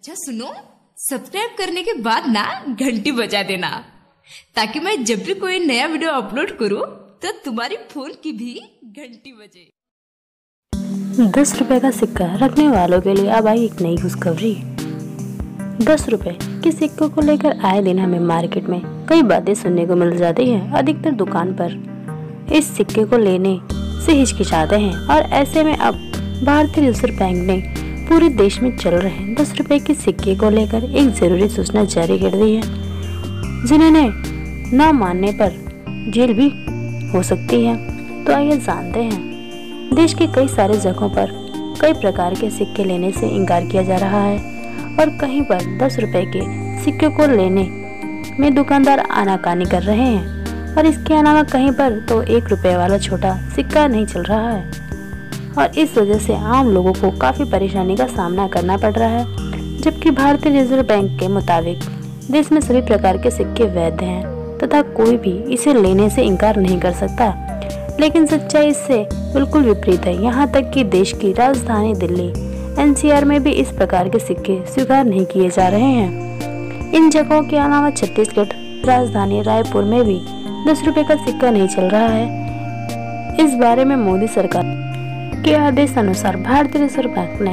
अच्छा सुनो सब्सक्राइब करने के बाद ना घंटी बजा देना। ताकि मैं जब भी कोई नया वीडियो अपलोड करूँ तो तुम्हारी फ़ोन की भी घंटी बजे। दस रुपए का सिक्का रखने वालों के लिए अब आई एक नई खुशखबरी। दस रुपए के सिक्कों को लेकर आए दिन हमें मार्केट में कई बातें सुनने को मिल जाती हैं अधिकतर दुकान पर। इस सिक्के को लेने से हिचकिचाते हैं और ऐसे में अब भारतीय रिज़र्व बैंक ने पूरे देश में चल रहे दस रुपए के सिक्के को लेकर एक ज़रूरी सूचना जारी कर दी है, जिन्होंने न मानने पर जेल भी हो सकती है। तो आइए जानते हैं, देश के कई सारे जगहों पर कई प्रकार के सिक्के लेने से इनकार किया जा रहा है और कहीं पर दस रुपए के सिक्के को लेने में दुकानदार आनाकानी कर रहे हैं और इसके अलावा कहीं पर तो एक रुपए वाला छोटा सिक्का नहीं चल रहा है। और इस वजह से आम लोगों को काफ़ी परेशानी का सामना करना पड़ रहा है, जबकि भारतीय रिज़र्व बैंक के मुताबिक देश में सभी प्रकार के सिक्के वैध हैं तथा कोई भी इसे लेने से इनकार नहीं कर सकता। लेकिन सच्चाई इससे बिल्कुल विपरीत है। यहाँ तक कि देश की राजधानी दिल्ली, एनसीआर में भी इस प्रकार के सिक्के स्वीकार नहीं किए जा रहे हैं। इन जगहों के अलावा छत्तीसगढ़ राजधानी रायपुर में भी दस रुपए का सिक्का नहीं चल रहा है। इस बारे में मोदी सरकार के आदेश अनुसार भारतीय रिज़र्व बैंक ने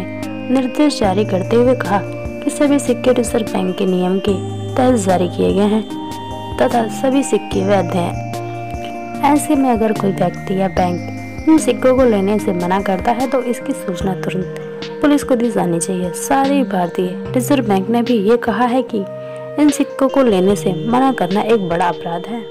निर्देश जारी करते हुए कहा कि सभी सिक्के रिज़र्व बैंक के नियम के तहत जारी किए गए हैं तथा सभी सिक्के वैध हैं। ऐसे में अगर कोई व्यक्ति या बैंक इन सिक्कों को लेने से मना करता है तो इसकी सूचना तुरंत पुलिस को दी जानी चाहिए। सारे भारतीय रिज़र्व बैंक ने भी ये कहा है कि इन सिक्कों को लेने से मना करना एक बड़ा अपराध है।